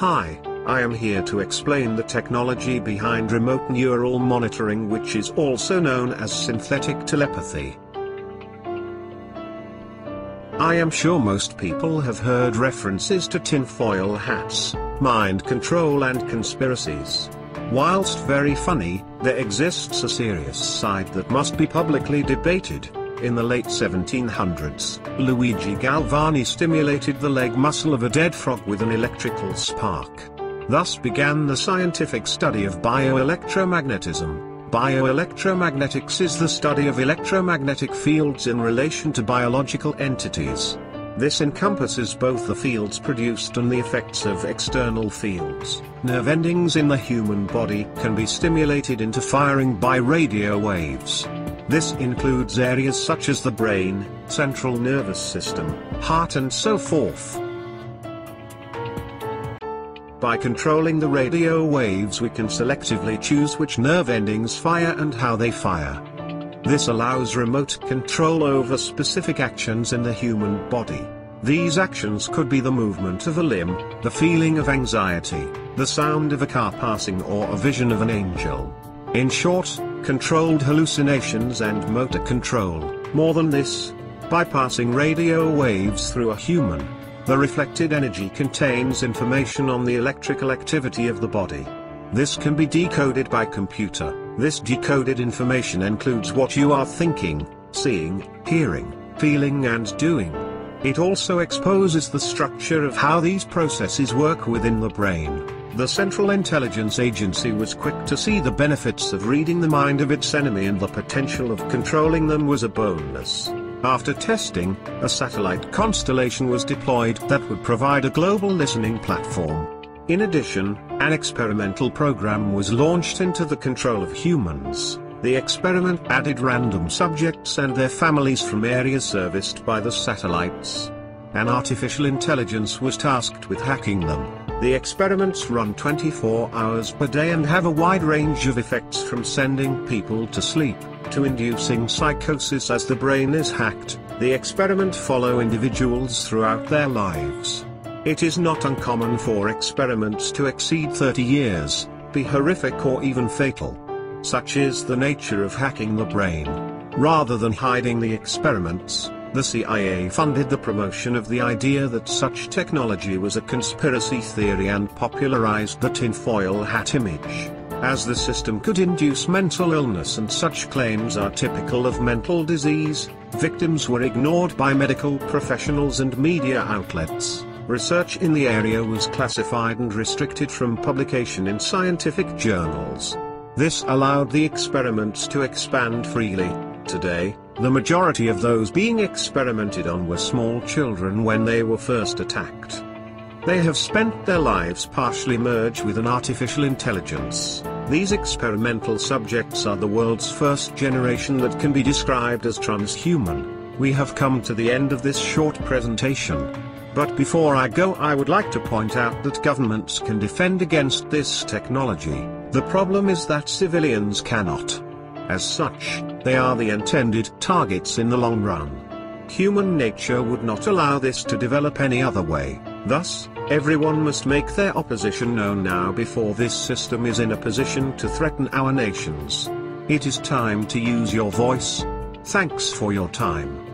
Hi, I am here to explain the technology behind remote neural monitoring which is also known as synthetic telepathy. I am sure most people have heard references to tinfoil hats, mind control and conspiracies. Whilst very funny, there exists a serious side that must be publicly debated. In the late 1700s, Luigi Galvani stimulated the leg muscle of a dead frog with an electrical spark. Thus began the scientific study of bioelectromagnetism. Bioelectromagnetics is the study of electromagnetic fields in relation to biological entities. This encompasses both the fields produced and the effects of external fields. Nerve endings in the human body can be stimulated into firing by radio waves. This includes areas such as the brain, central nervous system, heart and so forth. By controlling the radio waves we can selectively choose which nerve endings fire and how they fire. This allows remote control over specific actions in the human body. These actions could be the movement of a limb, the feeling of anxiety, the sound of a car passing or a vision of an angel. In short, controlled hallucinations and motor control. More than this, bypassing radio waves through a human. The reflected energy contains information on the electrical activity of the body. This can be decoded by computer. This decoded information includes what you are thinking, seeing, hearing, feeling and doing. It also exposes the structure of how these processes work within the brain. The Central Intelligence Agency was quick to see the benefits of reading the mind of its enemy and the potential of controlling them was a bonus. After testing, a satellite constellation was deployed that would provide a global listening platform. In addition, an experimental program was launched into the control of humans. The experiment added random subjects and their families from areas serviced by the satellites. An artificial intelligence was tasked with hacking them. The experiments run 24 hours per day and have a wide range of effects from sending people to sleep, to inducing psychosis as the brain is hacked. The experiment follow individuals throughout their lives. It is not uncommon for experiments to exceed 30 years, be horrific or even fatal. Such is the nature of hacking the brain. Rather than hiding the experiments, the CIA funded the promotion of the idea that such technology was a conspiracy theory and popularized the tinfoil hat image. As the system could induce mental illness and such claims are typical of mental disease, victims were ignored by medical professionals and media outlets. Research in the area was classified and restricted from publication in scientific journals. This allowed the experiments to expand freely. Today, the majority of those being experimented on were small children when they were first attacked. They have spent their lives partially merged with an artificial intelligence. These experimental subjects are the world's first generation that can be described as transhuman. We have come to the end of this short presentation. But before I go I would like to point out that governments can defend against this technology, the problem is that civilians cannot. As such, they are the intended targets in the long run. Human nature would not allow this to develop any other way, thus, everyone must make their opposition known now before this system is in a position to threaten our nations. It is time to use your voice. Thanks for your time.